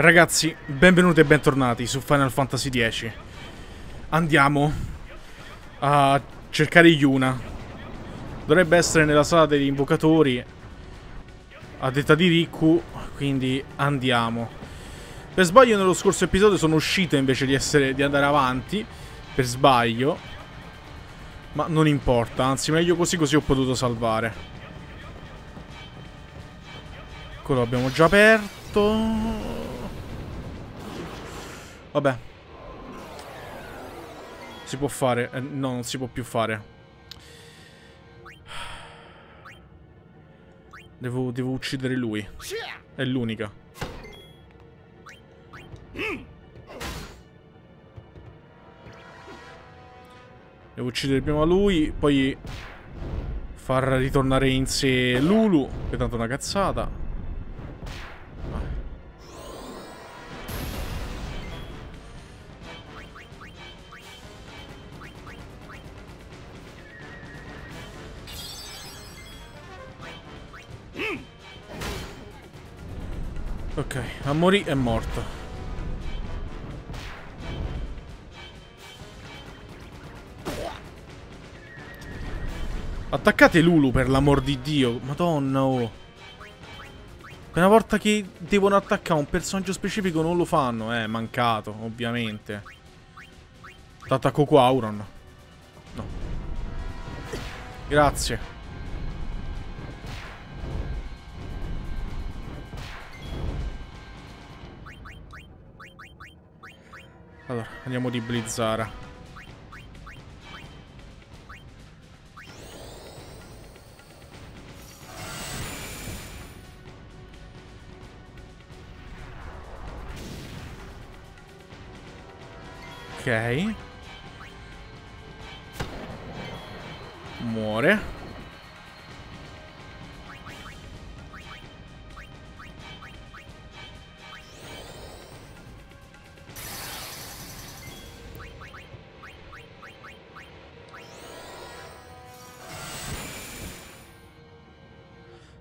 Ragazzi, benvenuti e bentornati su Final Fantasy X. Andiamo a cercare Yuna. Dovrebbe essere nella sala degli invocatori a detta di Riku, quindi andiamo. Per sbaglio nello scorso episodio sono uscito invece di, essere, di andare avanti, per sbaglio. Ma non importa, anzi meglio così così ho potuto salvare. Quello l'abbiamo già aperto. Vabbè. Si può fare. Eh, no, non si può più fare. Devo, devo uccidere lui. È l'unica. Devo uccidere prima lui, poi far ritornare in sé Lulu, che tanto è una cazzata. Ok, Amori è morto. Attaccate Lulu per l'amor di Dio. Madonna, oh. Una volta che devono attaccare un personaggio specifico non lo fanno. Eh, mancato, ovviamente. T'attacco qua, Auron. No. Grazie. Allora, andiamo di Blizzara. Ok. Muore.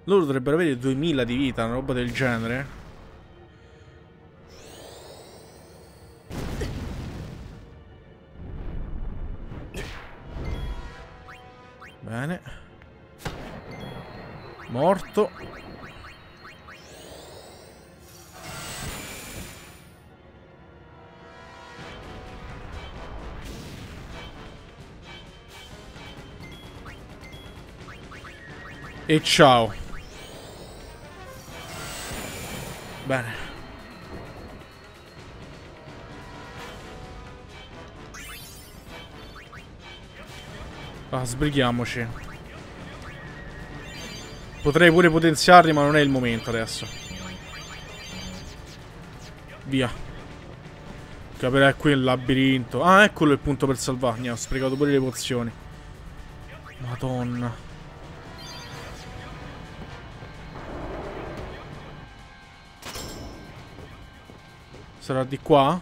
Loro dovrebbero avere 2000 di vita, una roba del genere. Bene. Morto. E ciao. Bene. Ah, sbrighiamoci. Potrei pure potenziarli, ma non è il momento adesso. Via. Capirà qui il labirinto. Ah, eccolo il punto per salvarmi. Ho sprecato pure le pozioni. Madonna. Sarà di qua?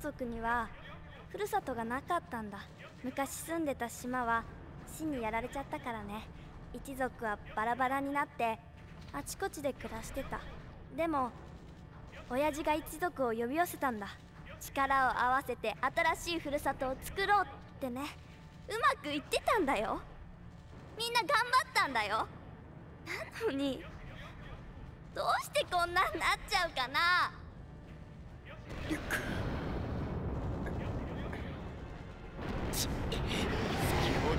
族にはふるさとがなかったんだ昔住んでた島は死にやられちゃったからね。一族はバラバラになってあちこちで暮らしてた。でも親父が一族を呼び寄せたんだ。力を合わせて新しいふるさとを作ろうってね。うまくいってたんだよ。みんな頑張ったんだよ。なのにどうしてこんなんなっちゃうかな。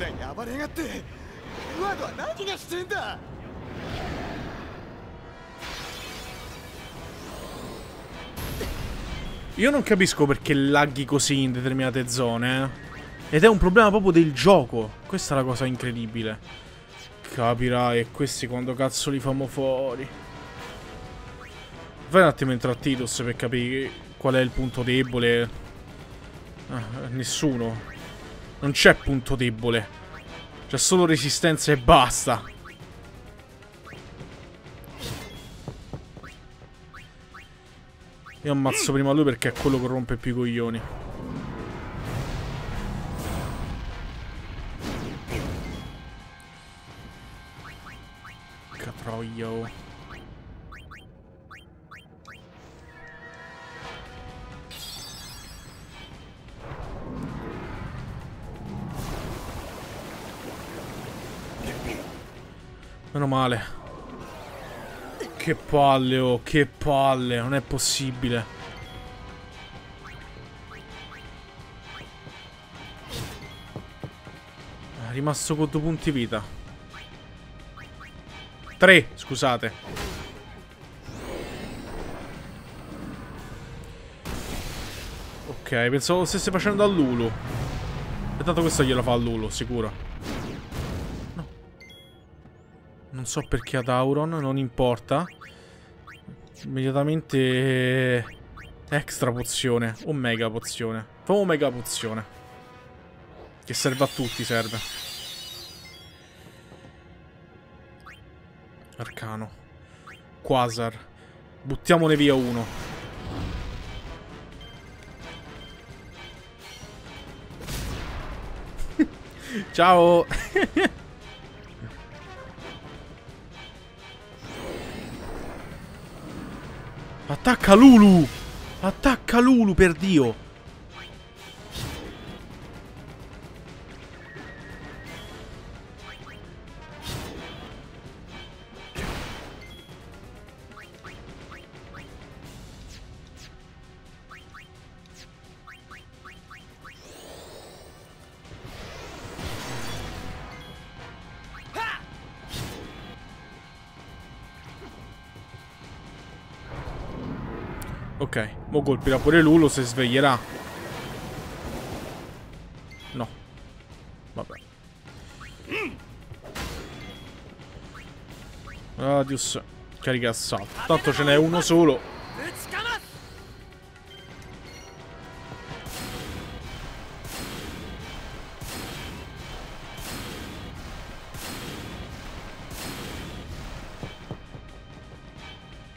代に暴れやがってワードは何がしてんだ Io non capisco perché laghi così in determinate zone. Eh. Ed è un problema proprio del gioco. Questa è la cosa incredibile. Capirai, e questi quando cazzo li famo fuori. Vai un attimo in Trattitus per capire qual è il punto debole. Ah, nessuno. Non c'è punto debole. C'è solo resistenza e basta. Io ammazzo prima lui perché è quello che rompe più i coglioni. Catroia. Meno male. Che palle, oh, che palle, non è possibile. È rimasto con due punti vita. Tre, scusate. Ok, pensavo lo stesse facendo a Lulu. E tanto questo glielo fa a Lulu, sicuro. Non so perché ad Auron, non importa. Immediatamente... Extra pozione. O mega pozione. Facciamo mega pozione. Che serve a tutti, serve. Arcano. Quasar. Buttiamone via uno. Ciao! Attacca Lulu! Attacca Lulu, per Dio! Mo colpirà pure Lulo se sveglierà. No. Vabbè. Radius. Carica assalto. Tanto ce n'è uno solo.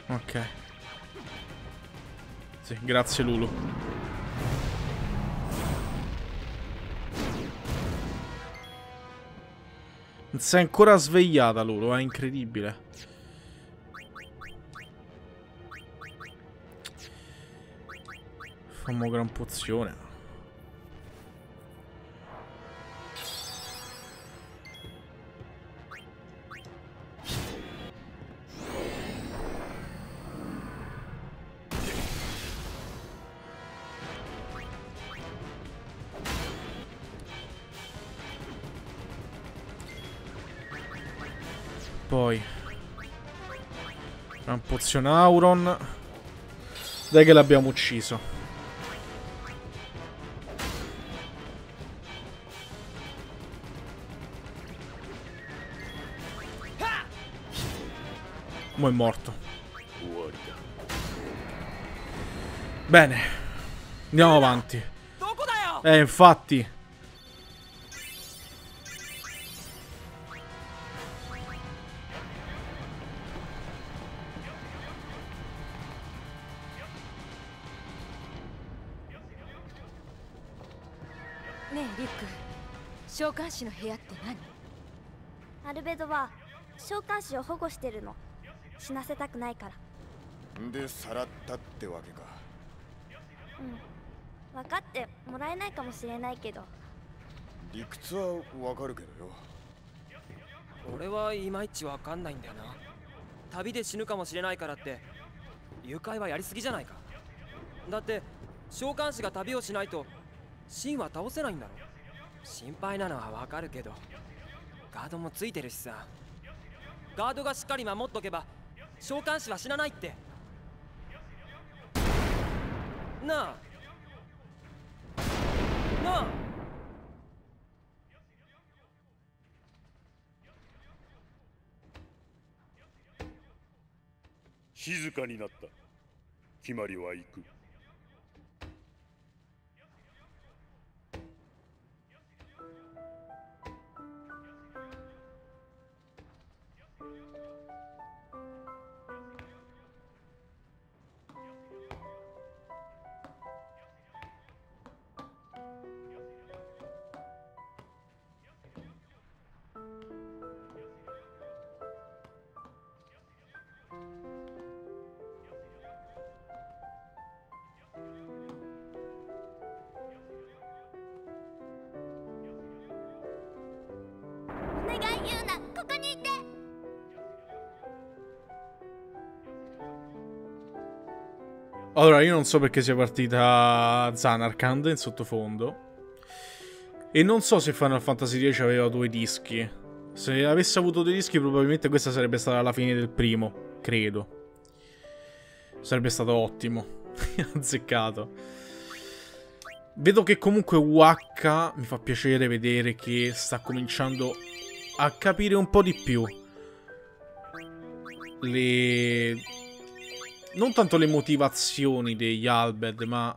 Ok. Sì, grazie Lulu. Non si è ancora svegliata Lulu, è incredibile. Fammo gran pozione. un pozione Auron. Dai che l'abbiamo ucciso. Mo' è morto. Bene. Andiamo avanti. Eh, infatti... 召喚師の部屋って何？アルベドは召喚師を保護してるの。死なせたくないから。でさらったってわけか。分かってもらえないかもしれないけど。理屈はわかるけどよ。俺はいまいちわかんないんだよな。旅で死ぬかもしれないからって誘拐はやりすぎじゃないか。だって召喚師が旅をしないとシンは倒せないんだろ心配なのはわかるけどガードもついてるしさ。ガードがしっかり守っとけば召喚師は死なないって。なあ。なあ。静かになった。決まりは行く。Allora, io non so perché sia partita Zanarkand in sottofondo. E non so se Final Fantasy X aveva due dischi. Se avesse avuto due dischi, probabilmente questa sarebbe stata la fine del primo, credo. Sarebbe stato ottimo. Azzeccato. Vedo che comunque Waka mi fa piacere vedere che sta cominciando a capire un po' di più. Le non tanto le motivazioni degli Albed, ma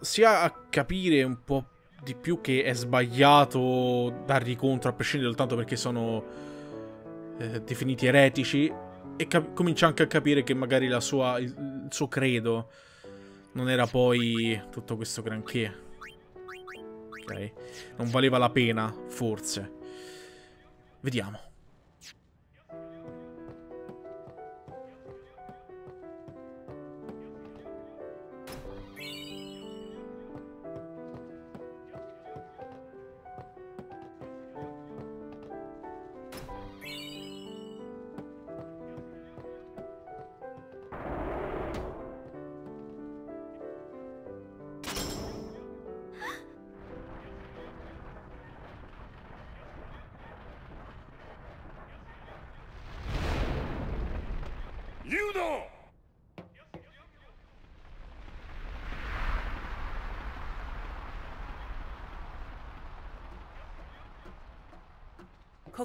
sia a capire un po' di più che è sbagliato dargli contro, a prescindere tanto perché sono eh, definiti eretici, e comincia anche a capire che magari sua, il, il suo credo non era poi tutto questo granché. Non valeva la pena, forse. Vediamo.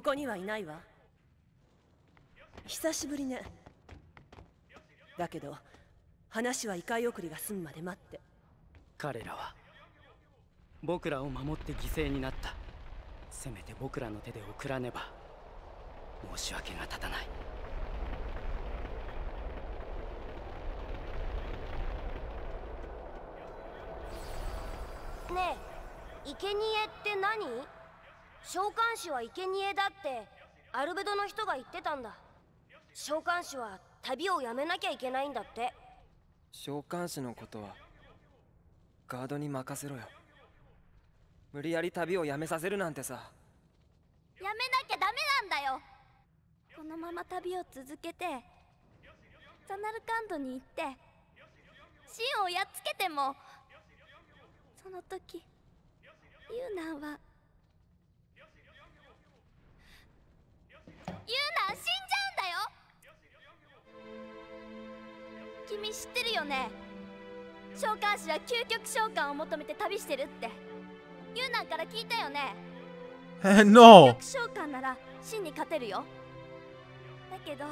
ここにはいないわ。久しぶりね。だけど話は異界送りが済むまで待って。彼らは僕らを守って犠牲になった。せめて僕らの手で送らねば。申し訳が立たない。ねえ生贄召喚師は生贄だってアルベドの人が言ってたんだ。召喚師は旅をやめなきゃいけないんだって。召喚師のことはガードに任せろよ。無理やり旅をやめさせるなんてさ。やめなきゃダメなんだよ。このまま旅を続けてザナルカンドに行ってシンをやっつけてもその時ユーナンはユーナン死んじゃうんだよ。君知ってるよね？召喚師は究極召喚を求めて旅してるって。ユーナンから聞いたよね？Eh no! 究極召喚なら真に勝てるよ。だけど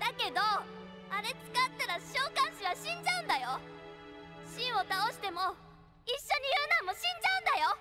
だけどあれ使ったら召喚師は死んじゃうんだよ。真を倒しても一緒にユーナンも死んじゃうんだよ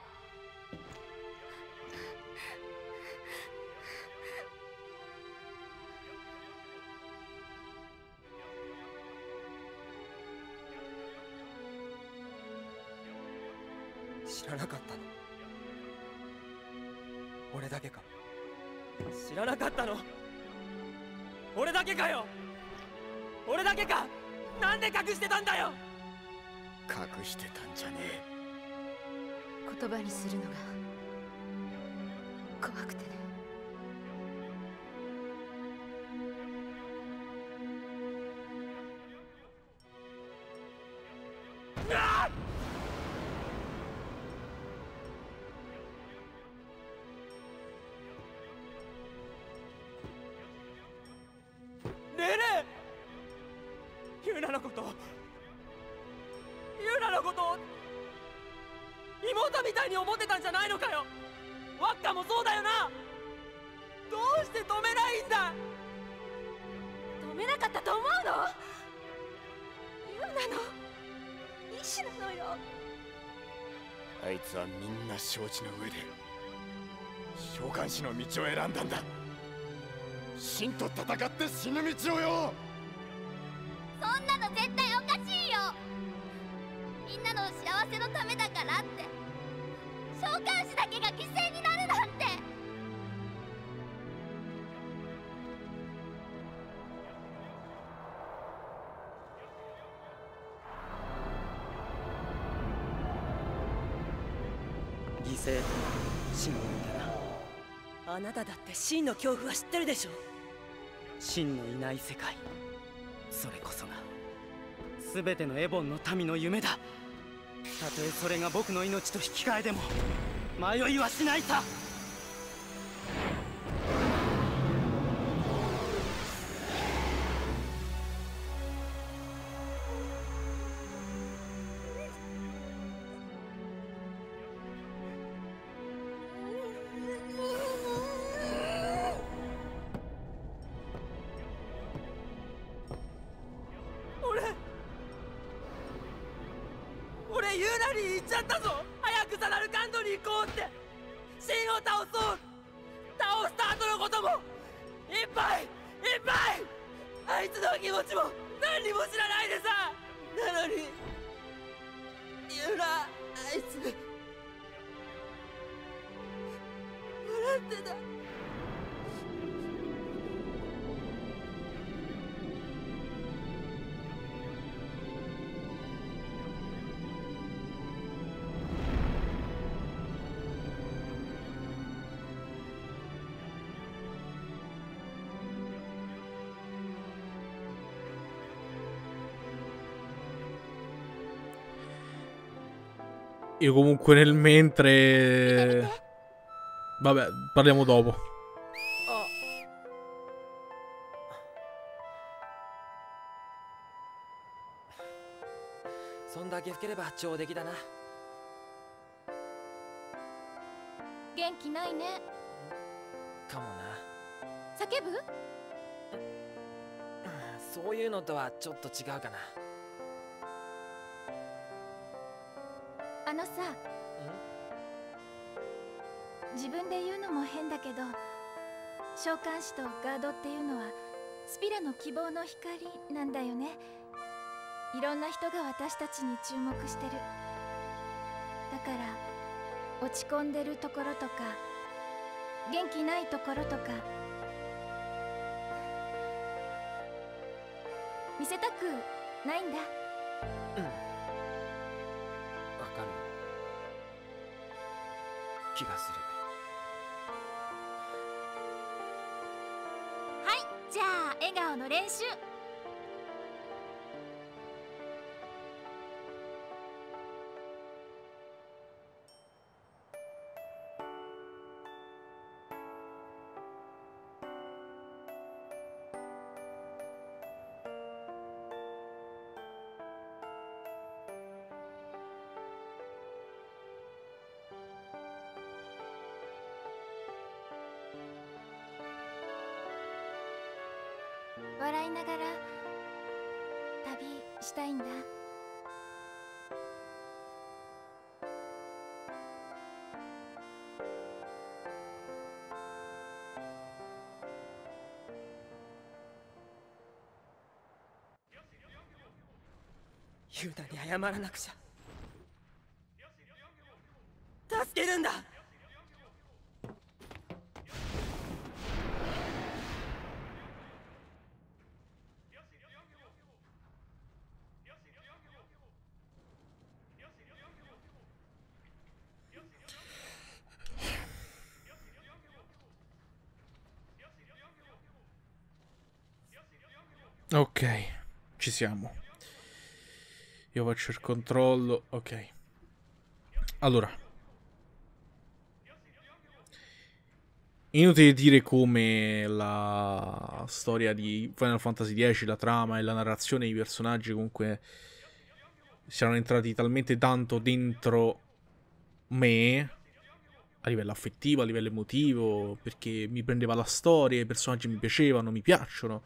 たんだよ。隠してたんじゃね言葉にするのがみんな承知の上で召喚士の道を選んだんだ。真と戦って死ぬ道をよ。そんなの絶対おかしいよ。みんなの幸せのためだからって。召喚士だけが犠牲に犠牲と真の意だなあなただって真の恐怖は知ってるでしょ真のいない世界。それこそが全てのエボンの民の夢だ。たとえそれが僕の命と引き換えでも迷いはしないさ。Io comunque nel mentre... Vabbè, parliamo dopo. そんだけ老ければ上出来だな元気ないねかもな叫ぶそういうのとはちょっと違うかなのさ自分で言うのも変だけど召喚師とガードっていうのはスピラの希望の光なんだよね。いろんな人が私たちに注目してる。だから落ち込んでるところとか元気ないところとか見せたくないんだ。うん。の練習笑いながら旅したいんだ。ユータに謝らなくちゃ。Ok, ci siamo. Io faccio il controllo. Ok. Allora. Inutile dire come la storia di Final Fantasy X, la trama e la narrazione, i personaggi comunque siano entrati talmente tanto dentro me a livello affettivo, a livello emotivo, perché mi prendeva la storia, i personaggi mi piacevano, mi piacciono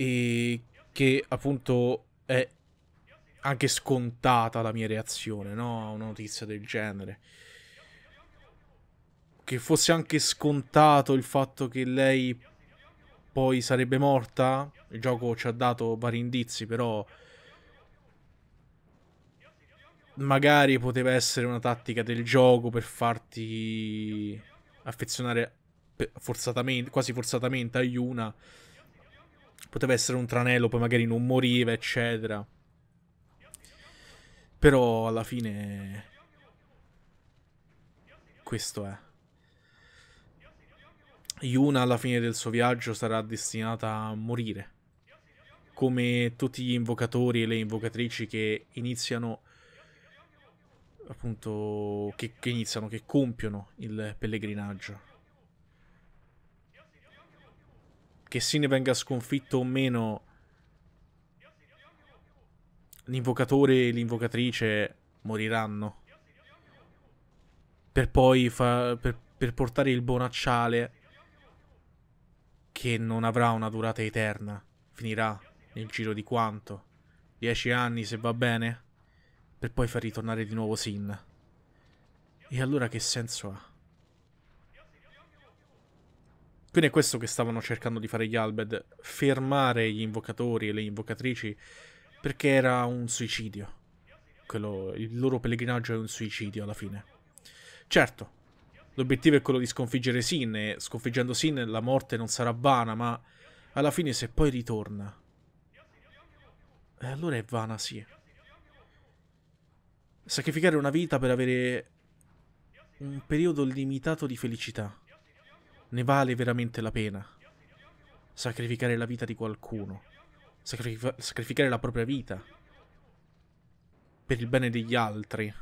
e che appunto è anche scontata la mia reazione, no? A una notizia del genere. Che fosse anche scontato il fatto che lei poi sarebbe morta. Il gioco ci ha dato vari indizi, però magari poteva essere una tattica del gioco per farti affezionare forzatamente, quasi forzatamente a Yuna poteva essere un tranello, poi magari non moriva, eccetera. Però alla fine questo è. Yuna alla fine del suo viaggio sarà destinata a morire. come tutti gli invocatori e le invocatrici che iniziano appunto che, che iniziano, che compiono il pellegrinaggio. Che Sin venga sconfitto o meno, l'invocatore e l'invocatrice moriranno. Per poi fa, per, per portare il bonacciale che non avrà una durata eterna. Finirà nel giro di quanto? Dieci anni se va bene? Per poi far ritornare di nuovo Sin. E allora che senso ha? Quindi è questo che stavano cercando di fare gli Albed, fermare gli invocatori e le invocatrici perché era un suicidio. Quello, il loro pellegrinaggio è un suicidio alla fine. Certo, l'obiettivo è quello di sconfiggere Sin e sconfiggendo Sin la morte non sarà vana, ma alla fine se poi ritorna... E allora è vana sì. Sacrificare una vita per avere un periodo limitato di felicità. Ne vale veramente la pena. Sacrificare la vita di qualcuno. Sacrif sacrificare la propria vita. Per il bene degli altri.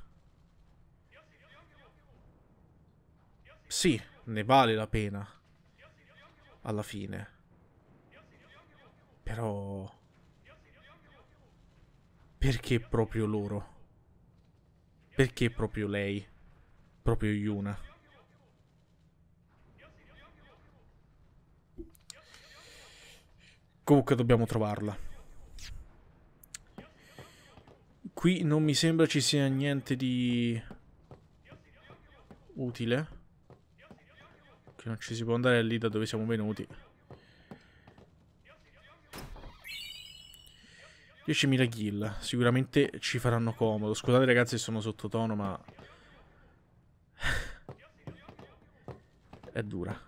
Sì, ne vale la pena. Alla fine. Però... Perché proprio loro? Perché proprio lei? Proprio Yuna? Comunque dobbiamo trovarla. Qui non mi sembra ci sia niente di utile. Che non ci si può andare lì da dove siamo venuti. 10.000 kill, sicuramente ci faranno comodo. Scusate ragazzi se sono sottotono, ma... È dura.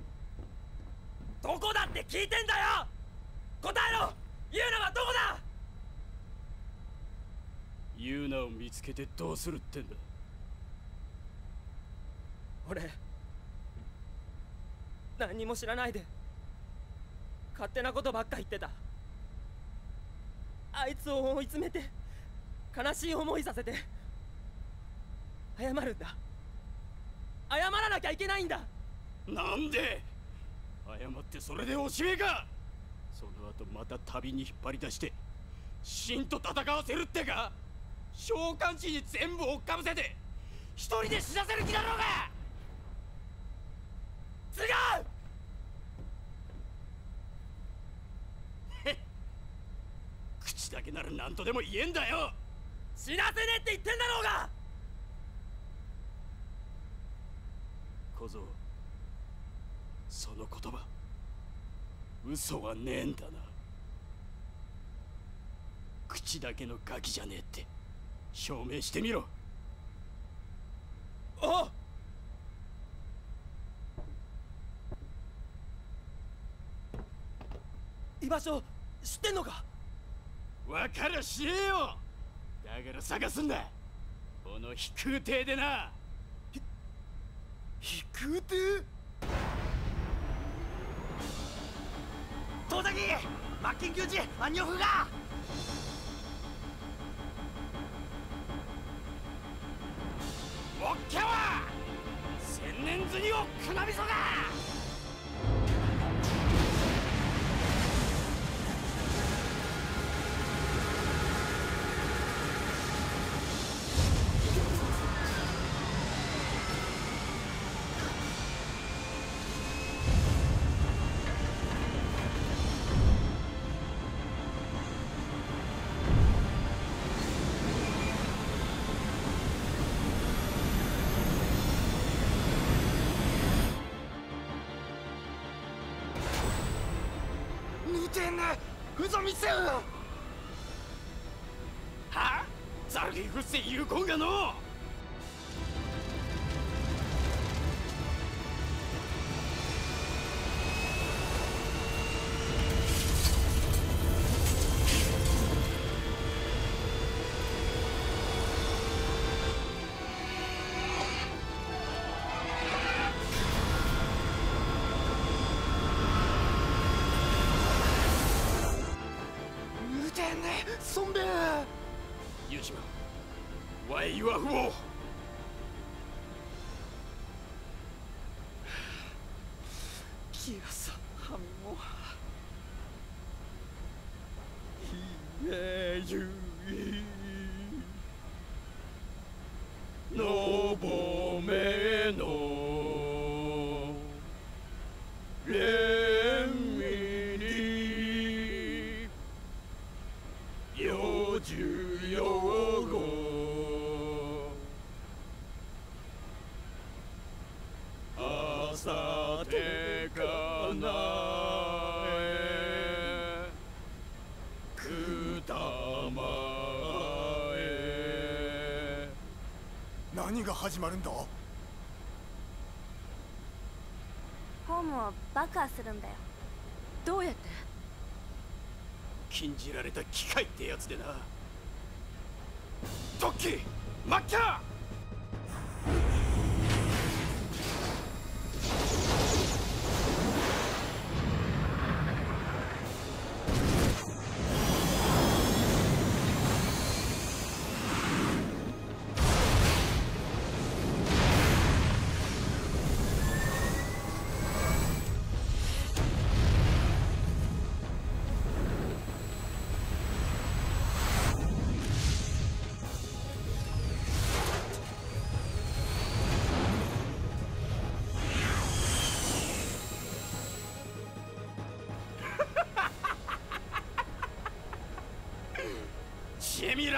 どこだって聞いてんだよ！答えろ！ユーナはどこだ！ユーナを見つけてどうするってんだ？俺何にも知らないで勝手なことばっか言ってた。あいつを追い詰めて悲しい思いさせて謝るんだ。謝らなきゃいけないんだ。なんで？謝ってそれでおしめか。その後また旅に引っ張り出して秦と戦わせるってか。召喚士に全部追っかぶせて一人で死なせる気だろうが。違う。口だけなら何とでも言えんだよ。死なせねえって言ってんだろうが。小僧。その言葉。嘘はねえんだな。口だけのガキじゃねえって。証明してみろ。おう居場所知ってんのか？わかりゃしねえよ。だから探すんだ。この飛空艇でな。飛空艇？東崎マッキン球児アニョフが。目標は千年図にをっくなみだぞは？あザリフセ有効がのう。そんべユジマワイユアフオ何が始まるんだ？ホームを爆破するんだよ。どうやって？禁じられた機械ってやつでな。トッキーマッキャー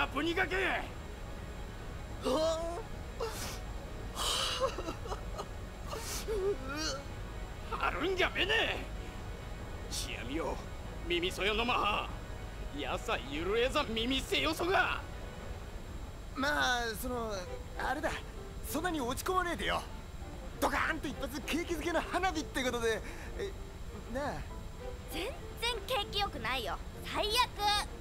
シェミラブニガケあるんじゃべねシアミよ耳そよのまはやさゆるえざ耳せよそが。まあそのあれだ。そんなに落ち込まねえでよ。ドカーンと一発景気づけの花火ってことで。えなあ。全然景気よくないよ。最悪「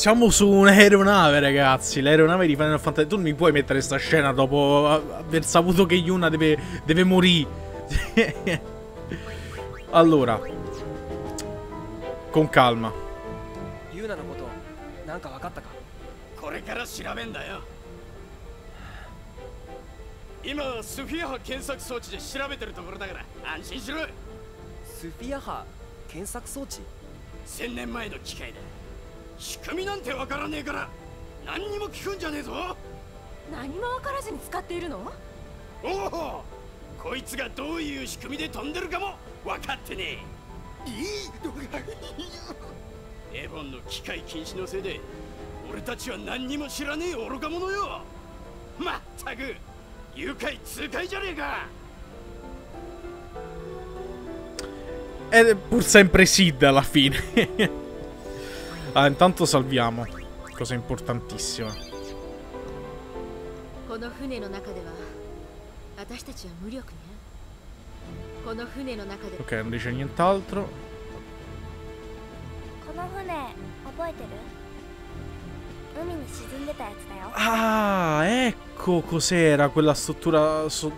Siamo su un'aeronave, ragazzi. L'aeronave di Final Fantasy. Tu non mi puoi mettere sta scena dopo aver saputo che Yuna deve, deve morire. allora, con calma. ユーナのことなんか分かったかこれから調べんだよ今スフィア波検索装置で調べてるところだから安心しろスフィア波検索装置1000年前の機械だ 仕組みなんてわからねえから何にも聞くんじゃねえぞ。何も分からずに使っているの？おおこいつがどういう仕組みで飛んでるかも分かってねいいえエボンの機械禁止のせいで俺たちは何にも知らねえ愚か者よ。まったく誘拐痛快じゃねえか。È pur sempre Sid alla fine. Ah, intanto salviamo. Cosa importantissima. Ok, non dice nient'altro. Ah, ecco cos'era quella struttura so,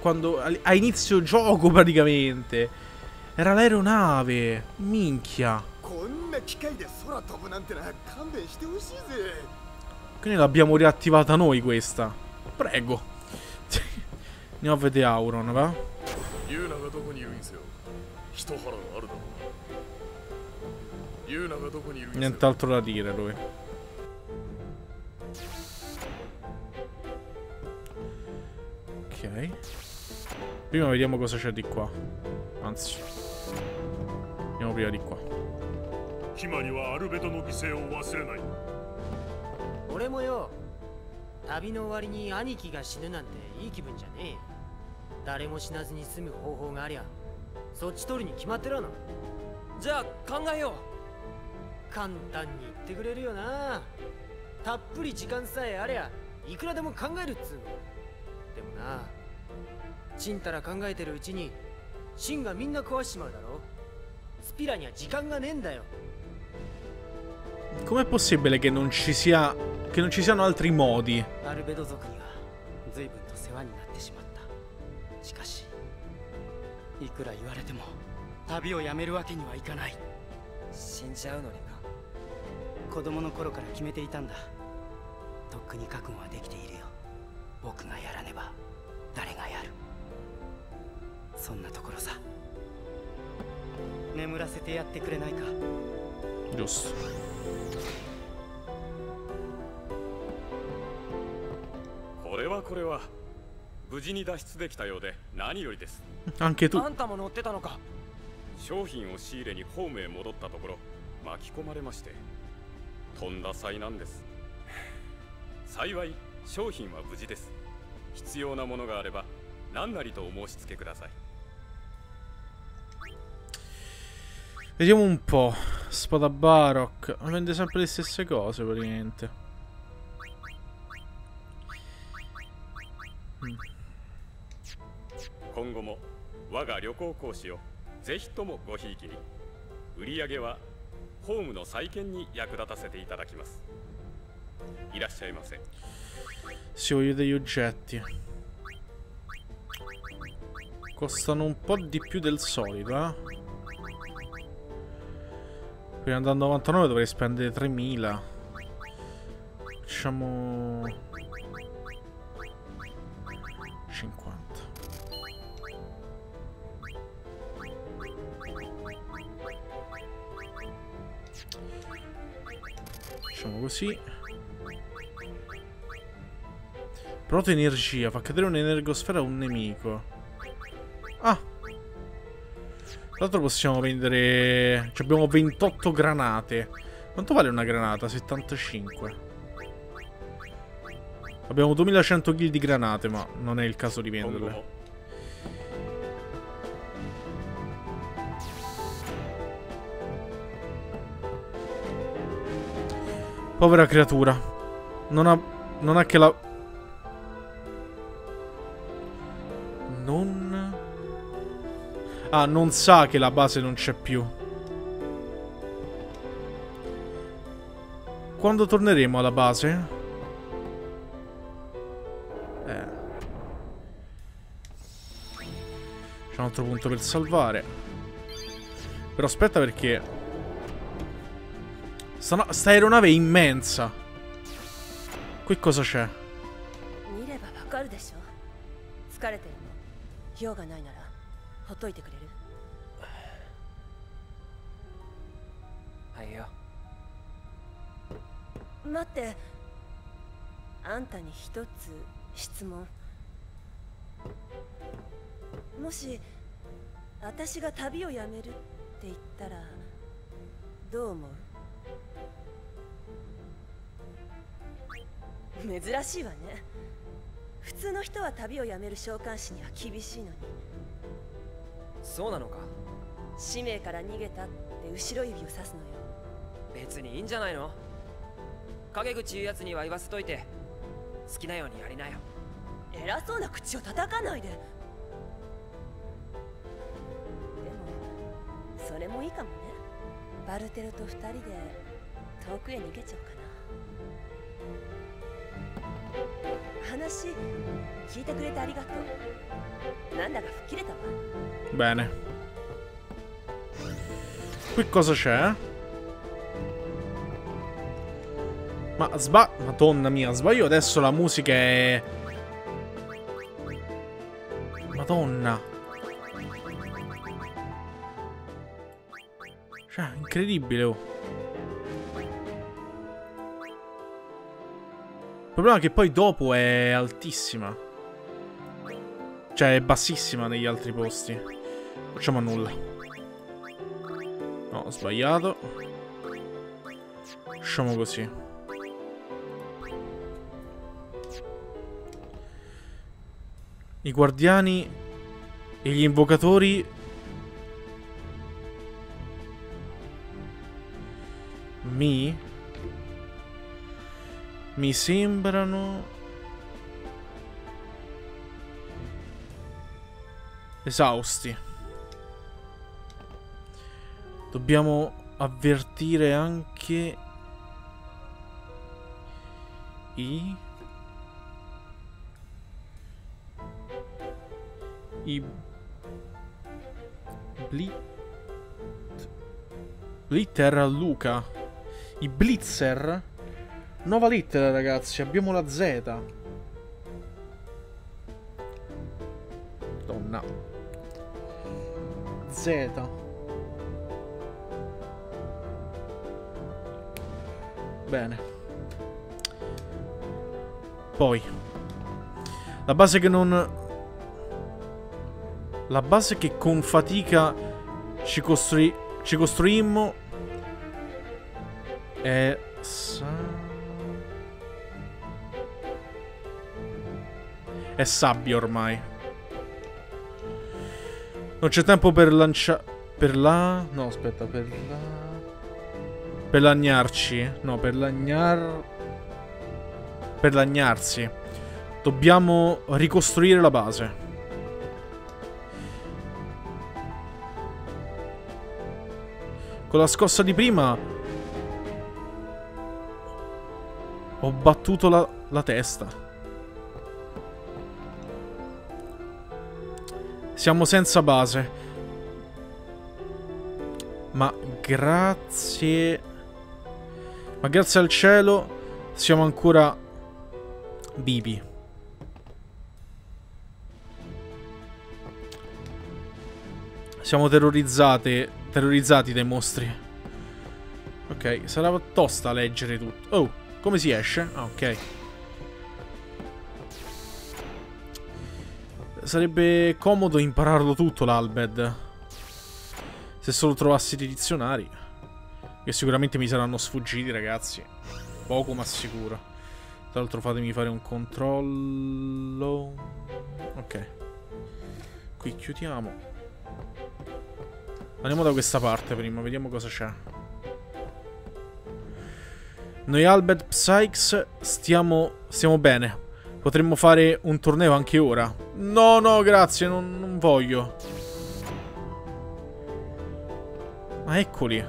quando, a inizio gioco praticamente. Era l'aeronave. Minchia. こんな機械で空飛ぶなんてな勘弁してほしいぜ Quindi l'abbiamo riattivata noi questa. Prego. Andiamo a vedere Auron, va? ユーナがどこにいるんすよ一腹あるだろうユーナがどこにいるんすよ Nient'altro da dire lui. Ok. Prima vediamo cosa c'è di qua. Anzi. Andiamo prima di qua. キマリはアルベドの犠牲を忘れない。俺もよ旅の終わりに兄貴が死ぬなんていい気分じゃね誰も死なずに済む方法がありゃそっち取りに決まってるな。じゃあ考えよう。簡単に言ってくれるよな。たっぷり時間さえありゃいくらでも考えるっつうの。でもなちんたら考えてるうちにシンがみんな壊しちまうだろ。スピラには時間がねえんだよ Com'è possibile che non ci sia. che non ci siano altri modi? いくら言われても旅をやめるわけにはいかない死んじゃうのにか子供の頃から決めていたんだとっくに覚悟はできているよ僕がやらねば誰がやるそんなところさ眠らせてやってくれないか Giusto. これはこれは無事に脱出できたようで何よりです。Anche tu. あんたも乗ってたのか。商品を仕入れにホームへ戻ったところ巻き込まれましてとんだ災難です。幸い商品は無事です。必要なものがあれば何なりとお申し付けください Vediamo un po'. Spada Barok. Vende sempre le stesse cose praticamente. Mm. 今後も我が旅行講師をぜひともごひいきに売り上げはホームの再建に役立たせていただきますいらっしゃいませ Si voglio degli oggetti. Costano un po' di più del solito, eh. Prima andare a 99 dovrei spendere 3000. Facciamo... 50. Facciamo così. Protoenergia, fa cadere un'energosfera a un nemico. Ah! Tra l'altro possiamo vendere... Cioè abbiamo 28 granate. Quanto vale una granata? 75. Abbiamo 2100 kill di granate, ma non è il caso di venderle. Povera creatura. Non ha, non ha che la Ah, non sa che la base non c'è più. Quando torneremo alla base? Eh. C'è un altro punto per salvare. Però aspetta perché... Sta, no- sta aeronave è immensa. Qui cosa c'è? 見ればわかるでしょ疲れてるの用がないならほっといてくれ いよ。待って。あんたに一つ質問。もし私が旅をやめるって言ったらどう思う？珍しいわね。普通の人は旅をやめる召喚士には厳しいのに。そうなのか？使命から逃げたって後ろ指を指すのよ別にいいんじゃないの？陰口言うやつには言わせといて好きなようにやりなよ。偉そうな口を叩かないで。でもそれもいいかもね。バルテルと二人で遠くへ逃げちゃおうかな。話聞いてくれてありがとう。なんだか吹っ切れたわ。Bene. Qui cosa c'è? Ma sba... Madonna mia, sbaglio adesso la musica è... Madonna. Cioè, incredibile, oh. Il problema è che poi dopo è altissima. Cioè, è bassissima negli altri posti. Facciamo a nulla. No, ho sbagliato. Lasciamo così. I guardiani E gli invocatori... Mi... Mi sembrano... Esausti. Dobbiamo avvertire anche... I... I... Blit... Blitter Luca. I Blitzer. Nuova lettera, ragazzi. Abbiamo la Z. Donna. Z. Bene. Poi. La base che non... La base che con fatica ci, costrui... ci costruimmo è... È sabbia ormai. Non c'è tempo per lanciare... Per la... No, aspetta, per la... Per lagnarci. No, per lagnar... Per lagnarsi. Dobbiamo ricostruire la base. Con la scossa di prima... Ho battuto la, la testa. Siamo senza base. Ma grazie... Ma grazie al cielo siamo ancora vivi. Siamo terrorizzate terrorizzati dai mostri. Ok, sarà tosta leggere tutto. Oh, come si esce? Ah, ok. Sarebbe comodo impararlo tutto l'Albed. Se solo trovassi dei dizionari. Che sicuramente mi saranno sfuggiti, ragazzi. Poco ma sicuro. Tra l'altro fatemi fare un controllo. Ok. Qui chiudiamo. Andiamo da questa parte prima, vediamo cosa c'è. Noi Albert Psyx stiamo, stiamo bene. Potremmo fare un torneo anche ora. No, no, grazie, non, non voglio. Ma eccoli.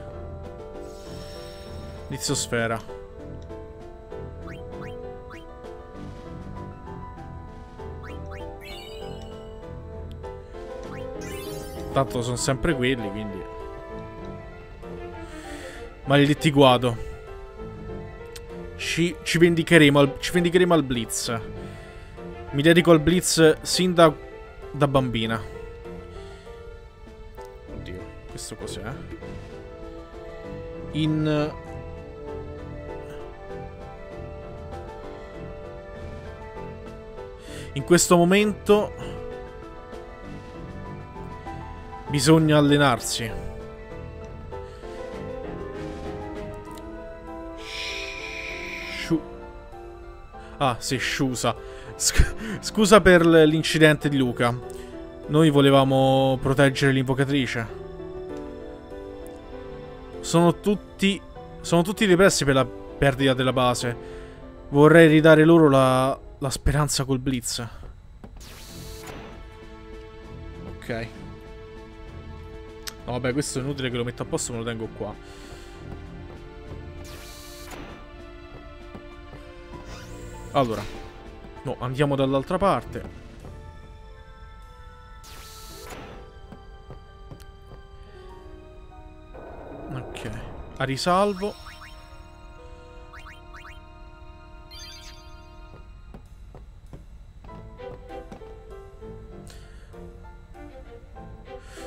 Liziosfera. Tanto sono sempre quelli, quindi... Maledetti guado. Ci, ci, vendicheremo al, ci vendicheremo al Blitz. Mi dedico al Blitz sin da, da bambina. Oddio, questo cos'è? In... In questo momento... Bisogna allenarsi. Sciu ah, sì, sciusa. Sc scusa per l'incidente di Luca. Noi volevamo proteggere l'invocatrice. Sono tutti... Sono tutti depressi per la perdita della base. Vorrei ridare loro la, la speranza col blitz. Ok. No, vabbè, questo è inutile che lo metto a posto, me lo tengo qua. Allora. No, andiamo dall'altra parte. Ok. A risalvo.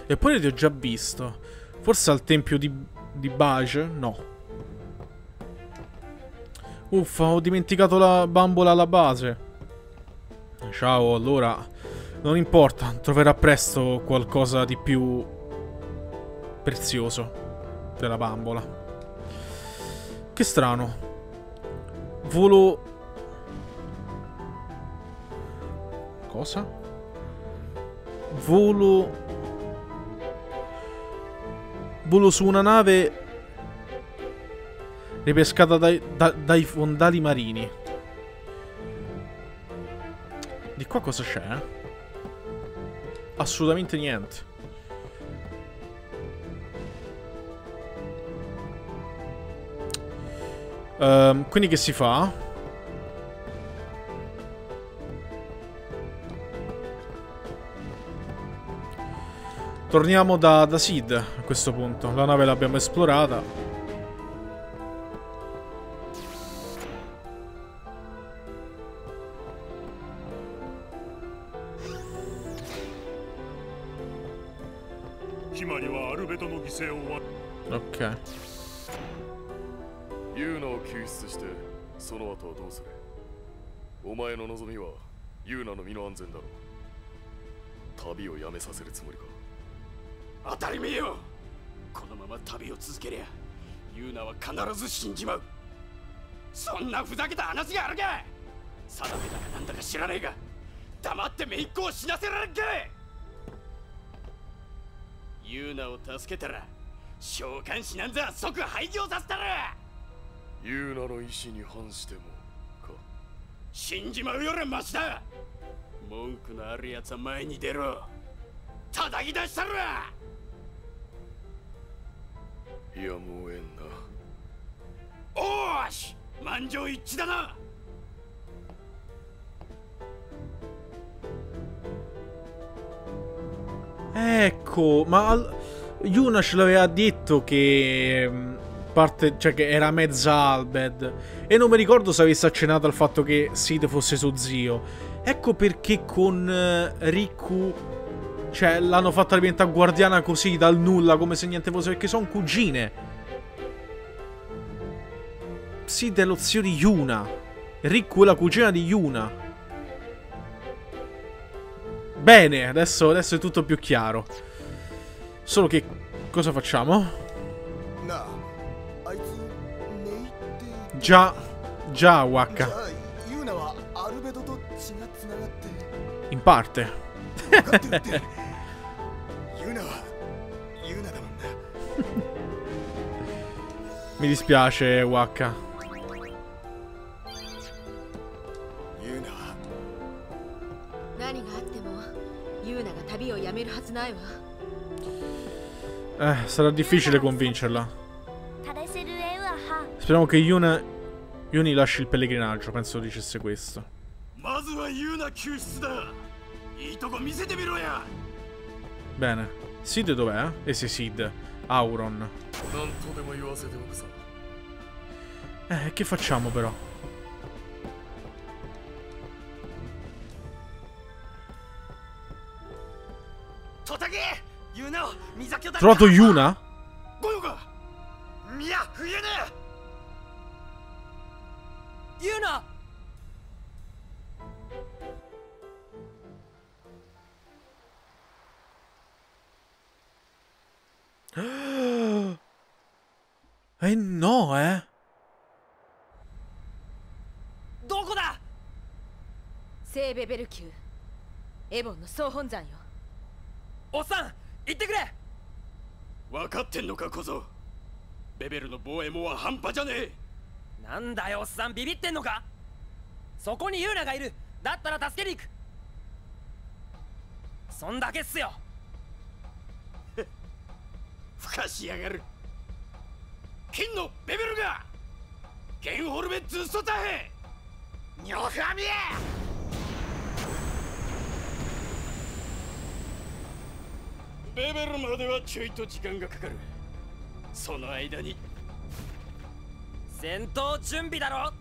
Eppure ti ho già visto. Forse al tempio di, di Bage? No. Uffa, ho dimenticato la bambola alla base. Ciao, allora... Non importa, troverà presto qualcosa di più... prezioso della bambola. Che strano. Volo... Cosa? Volo... Volo su una nave ripescata dai, da, dai fondali marini. Di qua cosa c'è? Assolutamente niente. Um, quindi che si fa? Torniamo da, da Sid a questo punto. La nave l'abbiamo esplorata. 死んじまう。そんなふざけた話があるか定めだかなんだか知らねえが黙って姪っ子を死なせられんかユーナを助けたら召喚士なんざ即廃業させたら。ユーナの意志に反してもか。死んじまうよりマシだ。文句のあるやつは前に出ろ。叩き出したらいやもうえんなおーし満場一致だな Ecco, ma al- Yuna ce l'aveva detto che mh, parte, cioè che era mezza Albed e non mi ricordo se avesse accennato al fatto che Sid fosse suo zio. Ecco perché con eh, Riku cioè l'hanno fatta diventare guardiana così dal nulla come se niente fosse perché sono cugine. ragazzi dello zio di Yuna. Riku è la cugina di Yuna. Bene, adesso, adesso è tutto più chiaro. Solo che... cosa facciamo? Già... già, Waka. In parte. Mi dispiace, Waka. Eh, sarà difficile convincerla. Speriamo che Yuna... Yuni lasci il pellegrinaggio, penso dicesse questo. Bene. Sid dov'è? E se Sid? Auron. Eh, che facciamo però? Trovato Yuna? ゴヨがミヤ冬ねユーナ Eh no, eh. どこだ聖ベベル級エボンの総本山よおっさん行ってくれ。分かってんのか小僧。ベベルの防衛網は半端じゃねえ。なんだよおっさんビビってんのか。そこにユーナがいる。だったら助けに行く。そんだけっすよ。ふかしやがる。金のベベルが。ゲンホルベズストタヘニョハミエベベルまではちょいと時間がかかるその間に戦闘準備だろ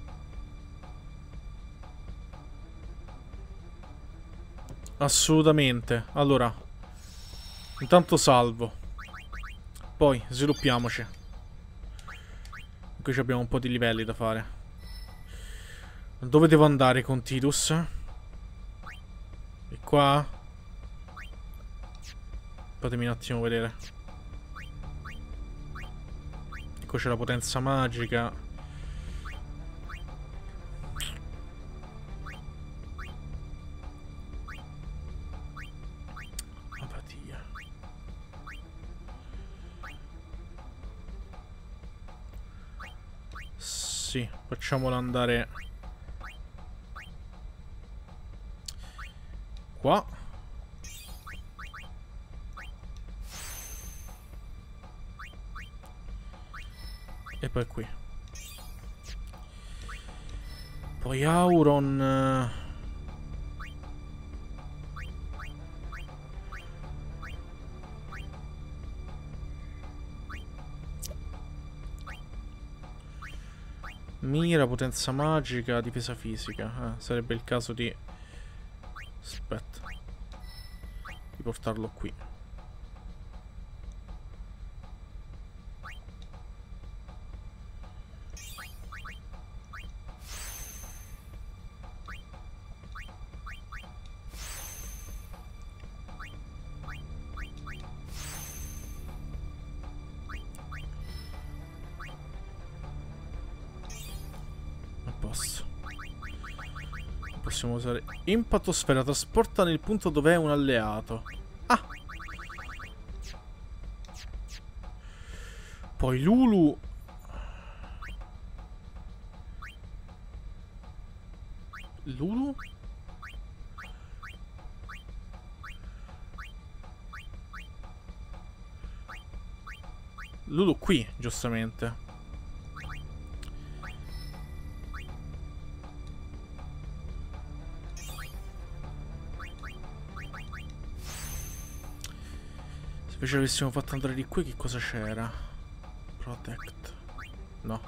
Assolutamente. Allora. Intanto salvo. Poi sviluppiamoci. Qui abbiamo un po' di livelli da fare. Dove devo andare con Tidus? E qua? Fatemi un attimo vedere. Ecco c'è la potenza magica. Apatia. Sì, facciamola andare qua. E poi qui. Poi Auron... eh, Mira, potenza magica, difesa fisica. Eh, sarebbe il caso di... Aspetta. Di portarlo qui. Possiamo usare impatosfera. Trasporta nel punto dove è un alleato. Ah! Poi Lulu. Lulu? Lulu qui, giustamente. Invece avessimo fatto andare di qui, che cosa c'era? Protect. No.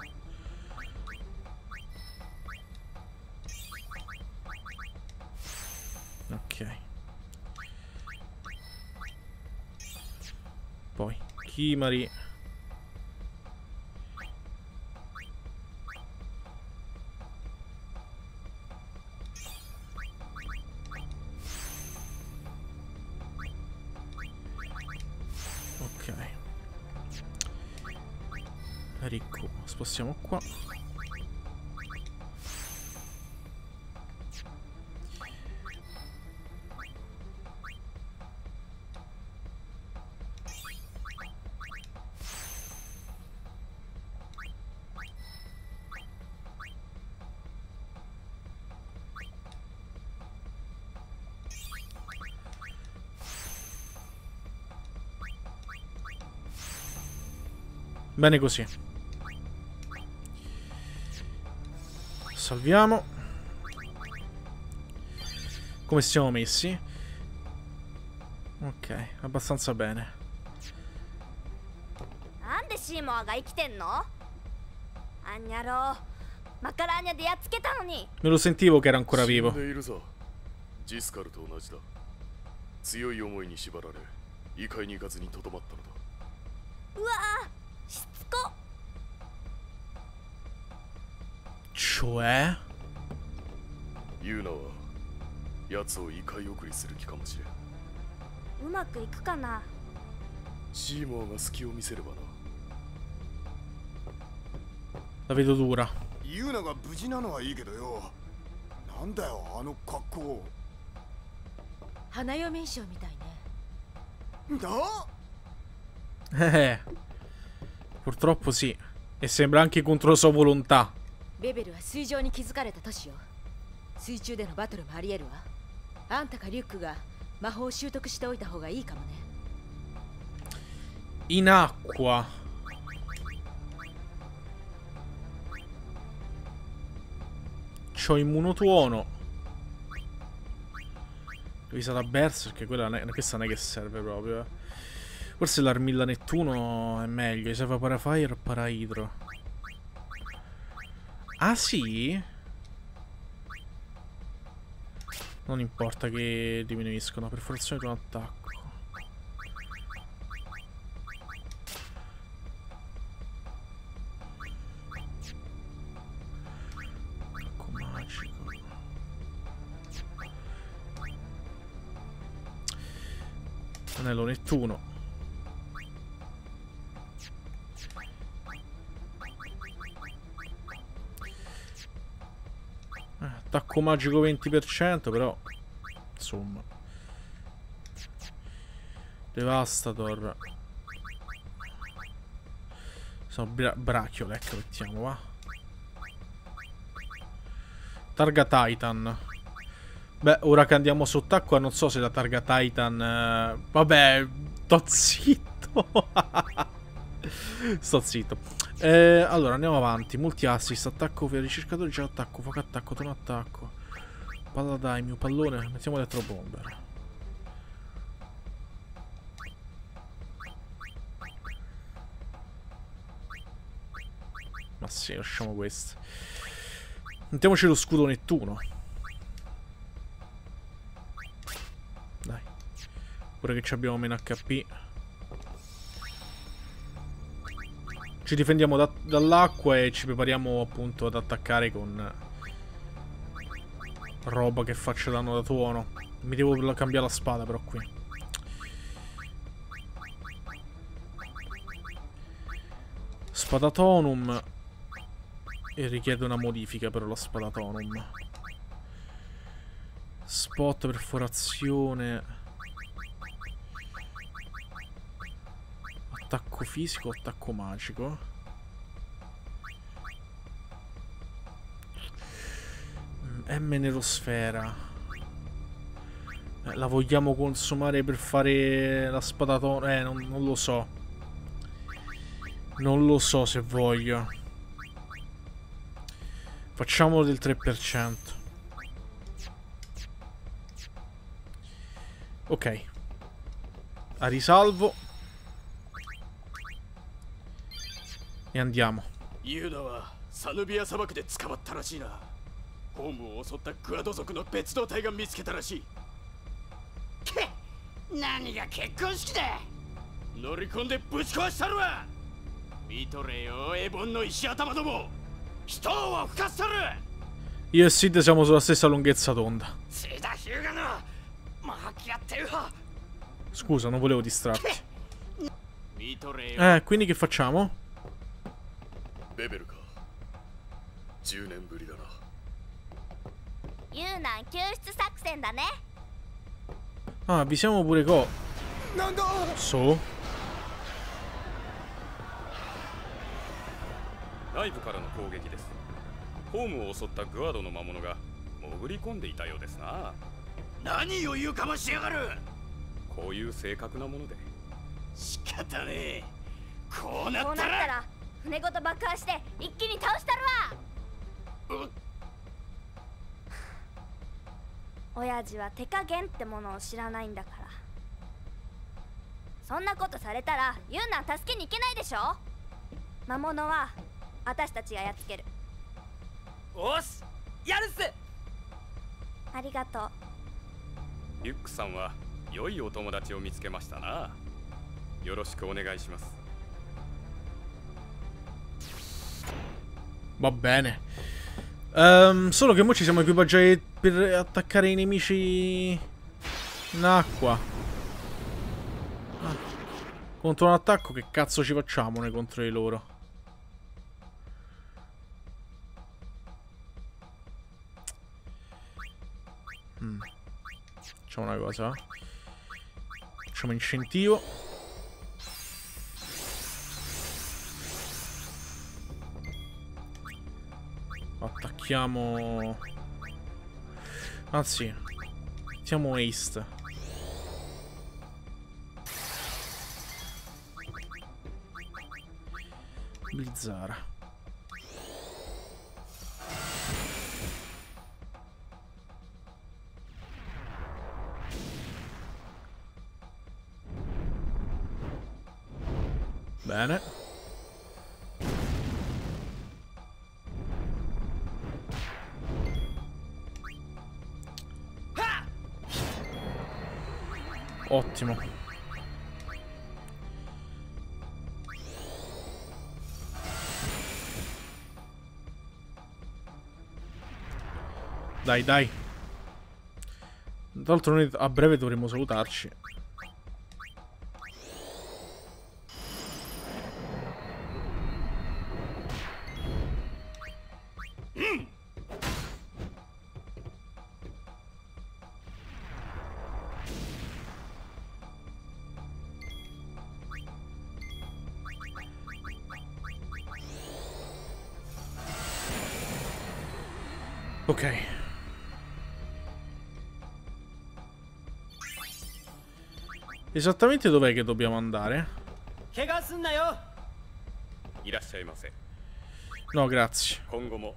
Ok. Poi, Kimari. Spostiamo qua. Bene così. Salviamo. Come siamo messi? Ok, abbastanza bene. Ande lo sentivo che era ancora vivo de yatsuketa no ni. Me lo sentivo che era ancora vivo. ジスカルと同じだ強い思いに縛られ異界に行かずにとどまったのだうわー Cioè? ユーナは奴を異界送りする気かもしれんうまくいくかな？シーモアが隙を見せればな La vedo dura. ユーナが無事なのはいいけどよなんだよあの格好花嫁衣装みたいねだ？Eh. Purtroppo sì. E sembra anche contro la sua volontà. ベベルは水上に築かれた都市よ水中でのバトルもありえるわあんたかリュックが魔法を習得しておいた方がいいかもね In acqua. C'ho immunotuono. Risata Berserk, quella ne- questa non è che serve proprio. eh. Forse l'armilla Nettuno è meglio. Gli serve Parafire o Paraidro. Ah sì? Non importa che diminuiscono. Perforazione di un attacco. Attacco magico. Anello Nettuno. Attacco magico 20%, però insomma. Devastator. Sono bra brachiole, ecco, mettiamo, va. Targa Titan. Beh, ora che andiamo sott'acqua non so se la targa Titan... eh, Vabbè, sto zitto. sto zitto. Eh, allora, andiamo avanti. Multi assist, attacco per ricercatori, già attacco, fuoco attacco, tono attacco. Palla daimio, pallone, mettiamo dentro bomber. Ma sì, lasciamo questo. Mettiamoci lo scudo Nettuno. Dai. Pure che abbiamo meno HP. Ci difendiamo da- dall'acqua e ci prepariamo appunto ad attaccare con roba che faccia danno da tuono. Mi devo cambiare la spada però qui. Spadatonum e richiede una modifica però la Spadatonum. Spot perforazione. Attacco fisico, attacco magico. Mm, M nerosfera. Eh, la vogliamo consumare per fare la spadatona? Eh, non, non lo so. Non lo so se voglio. Facciamolo del 3%. Ok. A risalvo. E andiamo. Io e Sid siamo sulla stessa lunghezza d'onda. Scusa, non volevo distrarti. Eh, quindi che facciamo? ベベルか。10年ぶりだな。ユーナン救出作戦だね。Ah, avvisiamo pure Co. なんだ？So? 内部からの攻撃です。ホームを襲ったグアードの魔物が潜り込んでいたようですな。何を言うかましやがる！こういう正確なもので。仕方ねえ。こうなこうったら！なったら船ごと爆破して一気に倒したるわ。親父は手加減ってものを知らないんだから。そんなことされたらユーナン助けに行けないでしょ。魔物は私たちがやっつける。おしやるっす。ありがとう。リュックさんは良いお友達を見つけましたな。よろしくお願いします Va bene. Ehm, solo che ora ci siamo equipaggiati per attaccare i nemici in acqua. Contro un attacco che cazzo ci facciamo noi contro di loro? Mm. Facciamo una cosa. Facciamo incentivo. Attacchiamo... Anzi, mettiamo East. Blizzara. Ottimo. Dai, dai. Tra l'altro noi a breve dovremo salutarci. Esattamente dov'è che dobbiamo andare? 怪我すんなよいらっしゃいませ No, grazie. 今後も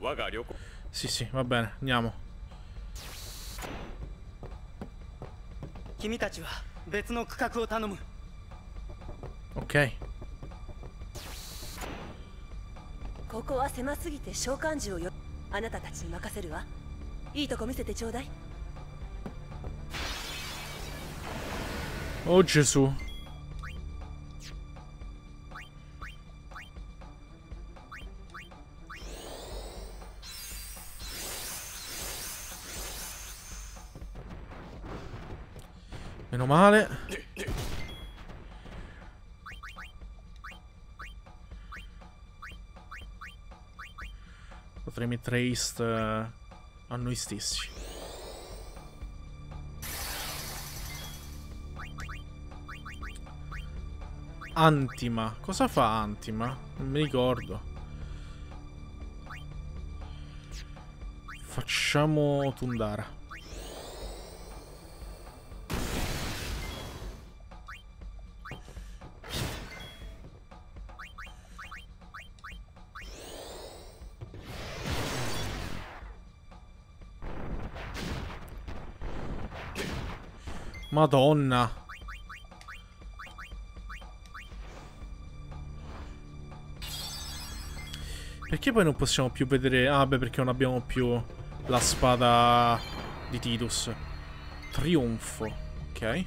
我が旅行 Sì, sì, va bene, andiamo. 君たちは別の区画を頼む Ok. ここは狭すぎて召喚獣をよあなたたちに任せるわいいとこ見せてちょうだい Oh Gesù. Meno male. Potrei mettere eh, a noi stessi. Antima. Cosa fa Antima? Non mi ricordo. Facciamo Tundara. Madonna. Perché poi non possiamo più vedere... Ah, beh, perché non abbiamo più la spada di Tidus. Trionfo. Ok.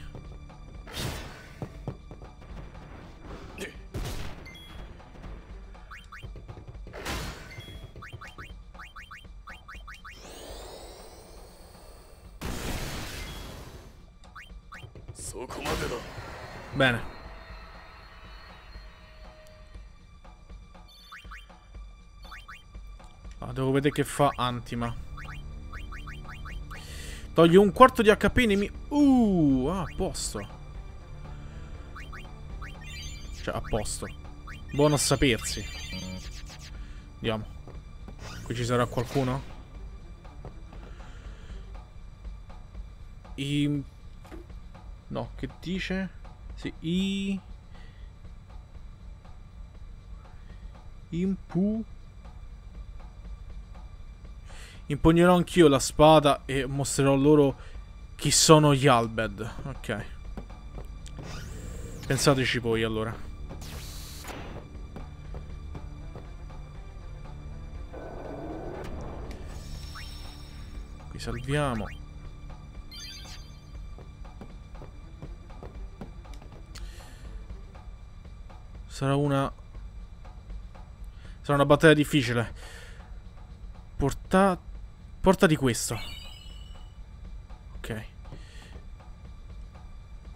Che fa Antima. Toglie un quarto di HP nemico. Uh, ah, a posto. Cioè, a posto. Buono a sapersi. Andiamo. Qui ci sarà qualcuno? I... No, che dice? Sì, i... Impu... Impugnerò anch'io la spada e mostrerò loro chi sono gli Albed. Ok. Pensateci voi allora. Qui salviamo. Sarà una... Sarà una battaglia difficile. Porta... Porta di questo. Ok.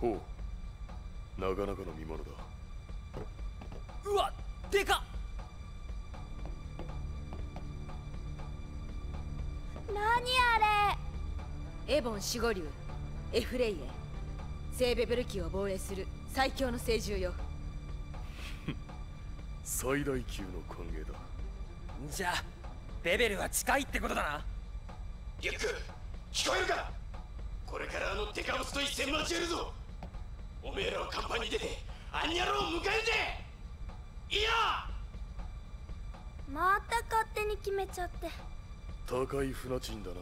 ほうなかなかの見物だうわでかっ何あエボン守護竜エフレイエ聖ベベルキを防衛する最強の聖獣よ最大級の歓迎だじゃあベベルは近いってことだなリュック聞こえるかこれからあのデカブスと一戦交えるぞおめえらは甲板に出てアンニャロを迎えていやれまた勝手に決めちゃって高い船賃だな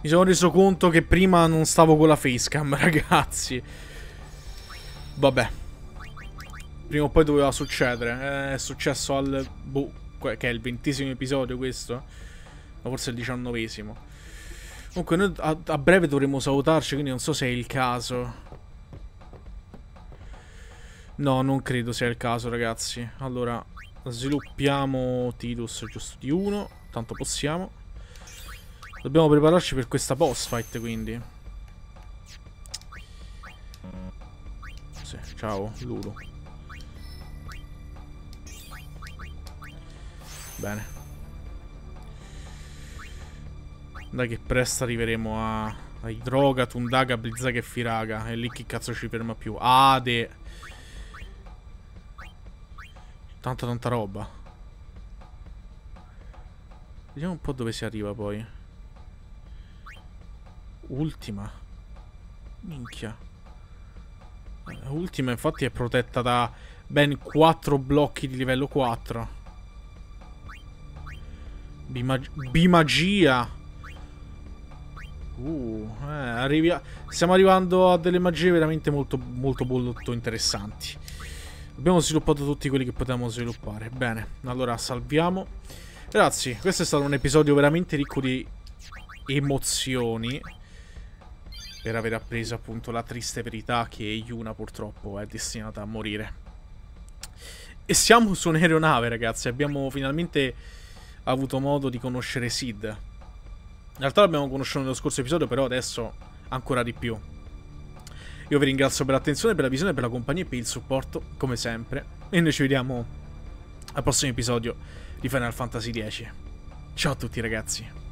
Mi sono reso conto che prima non stavo con la facecam, ragazzi. Vabbè. Prima o poi doveva succedere. È successo al... Boh, che è il ventesimo episodio questo? O forse il diciannovesimo. Comunque noi a, a breve dovremo salutarci, quindi non so se è il caso. No, non credo sia il caso, ragazzi. Allora, sviluppiamo Tidus giusto di uno. Tanto possiamo. Dobbiamo prepararci per questa boss fight, quindi. Sì, ciao, Lulu. Bene. Dai che presto arriveremo a... a Hydroga, Tundaga, Blizzaga e Firaga. E lì chi cazzo ci ferma più? Ade. Tanta tanta roba. Vediamo un po' dove si arriva poi. Ultima. Minchia. Eh, Ultima infatti è protetta da ben 4 blocchi di livello 4. Bimag bimagia. Uh, eh, arrivi a... stiamo arrivando a delle magie veramente molto, molto, molto interessanti. Abbiamo sviluppato tutti quelli che potevamo sviluppare. Bene, allora salviamo. Ragazzi, questo è stato un episodio veramente ricco di emozioni. Per aver appreso appunto la triste verità che Yuna purtroppo è destinata a morire. E siamo su un'aeronave, ragazzi. Abbiamo finalmente avuto modo di conoscere Sid. In realtà l'abbiamo conosciuto nello scorso episodio, però adesso ancora di più. Io vi ringrazio per l'attenzione, per la visione, per la compagnia e per il supporto, come sempre. E noi ci vediamo al prossimo episodio di Final Fantasy X. Ciao a tutti ragazzi.